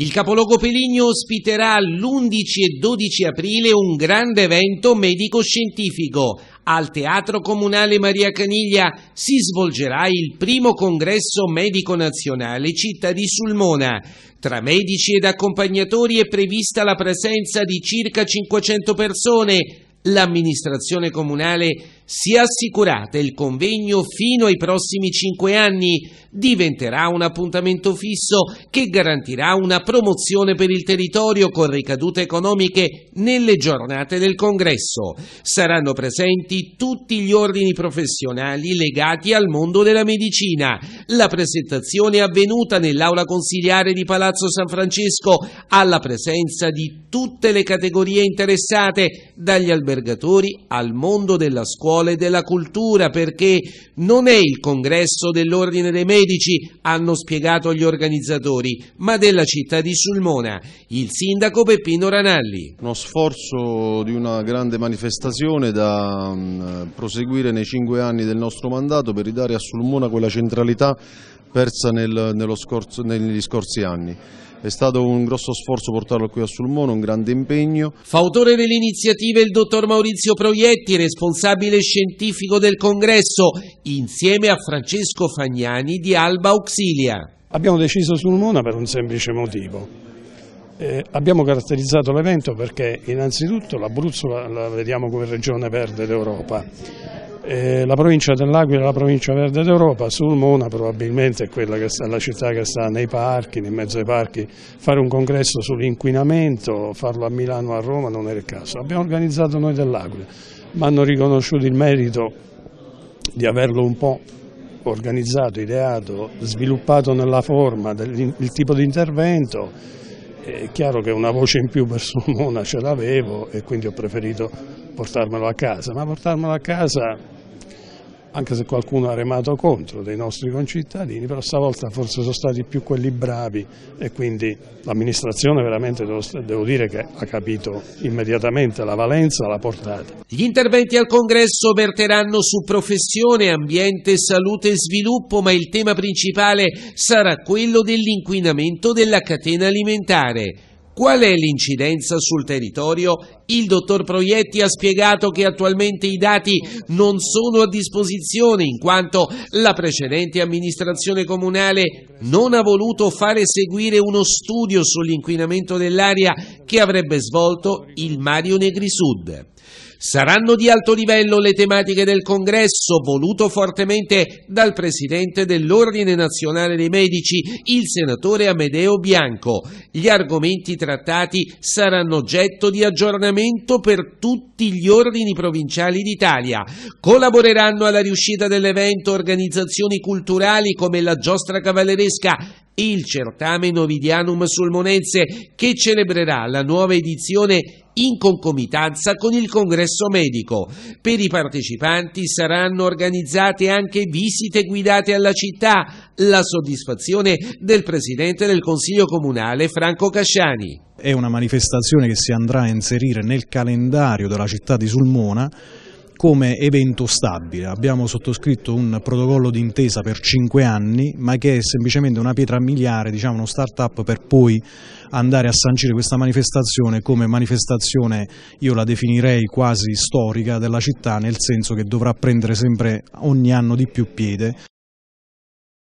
Il capoluogo Peligno ospiterà l'11 e 12 aprile un grande evento medico-scientifico. Al Teatro Comunale Maria Caniglia si svolgerà il primo congresso medico nazionale città di Sulmona. Tra medici ed accompagnatori è prevista la presenza di circa 500 persone. L'amministrazione comunale si è assicurata il convegno fino ai prossimi cinque anni diventerà un appuntamento fisso che garantirà una promozione per il territorio con ricadute economiche nelle giornate del congresso. Saranno presenti tutti gli ordini professionali legati al mondo della medicina. La presentazione è avvenuta nell'aula consigliare di Palazzo San Francesco alla presenza di tutte le categorie interessate, dagli albergatori al mondo della scuola scuole della cultura perché non è il congresso dell'ordine dei medici, hanno spiegato gli organizzatori, ma della città di Sulmona, il sindaco Peppino Ranalli. Uno sforzo di una grande manifestazione da proseguire nei cinque anni del nostro mandato per ridare a Sulmona quella centralità persa nel, scorso, negli scorsi anni. È stato un grosso sforzo portarlo qui a Sulmona, un grande impegno. Fautore dell'iniziativa il dottor Maurizio Proietti, responsabile scientifico del congresso, insieme a Francesco Fagnani di Alba Auxilia. Abbiamo deciso Sulmona per un semplice motivo. Eh, abbiamo caratterizzato l'evento perché innanzitutto l'Abruzzo la, la vediamo come regione verde d'Europa eh, la provincia dell'Aquila è la provincia verde d'Europa, Sulmona probabilmente è quella che sta, la città che sta nei parchi, in mezzo ai parchi, fare un congresso sull'inquinamento, farlo a Milano o a Roma non era il caso. Abbiamo organizzato noi dell'Aquila, ma hanno riconosciuto il merito di averlo un po' organizzato, ideato, sviluppato nella forma, del, il tipo di intervento. È chiaro che una voce in più per Sulmona ce l'avevo e quindi ho preferito portarmelo a casa, ma portarmelo a casa anche se qualcuno ha remato contro dei nostri concittadini, però stavolta forse sono stati più quelli bravi e quindi l'amministrazione veramente devo, dire che ha capito immediatamente la valenza, la portata. Gli interventi al congresso verteranno su professione, ambiente, salute e sviluppo, ma il tema principale sarà quello dell'inquinamento della catena alimentare. Qual è l'incidenza sul territorio? Il dottor Proietti ha spiegato che attualmente i dati non sono a disposizione in quanto la precedente amministrazione comunale non ha voluto fare seguire uno studio sull'inquinamento dell'aria che avrebbe svolto il Mario Negri Sud. Saranno di alto livello le tematiche del congresso, voluto fortemente dal presidente dell'Ordine Nazionale dei Medici, il senatore Amedeo Bianco. Gli argomenti trattati saranno oggetto di aggiornamento per tutti gli ordini provinciali d'Italia. Collaboreranno alla riuscita dell'evento organizzazioni culturali come la Giostra Cavalleresca il certame Novidianum Sulmonense che celebrerà la nuova edizione in concomitanza con il congresso medico. Per i partecipanti saranno organizzate anche visite guidate alla città, la soddisfazione del Presidente del Consiglio Comunale Franco Casciani. È una manifestazione che si andrà a inserire nel calendario della città di Sulmona come evento stabile. Abbiamo sottoscritto un protocollo d'intesa per cinque anni, ma che è semplicemente una pietra miliare, diciamo uno start-up per poi andare a sancire questa manifestazione come manifestazione, io la definirei quasi storica della città, nel senso che dovrà prendere sempre ogni anno di più piede.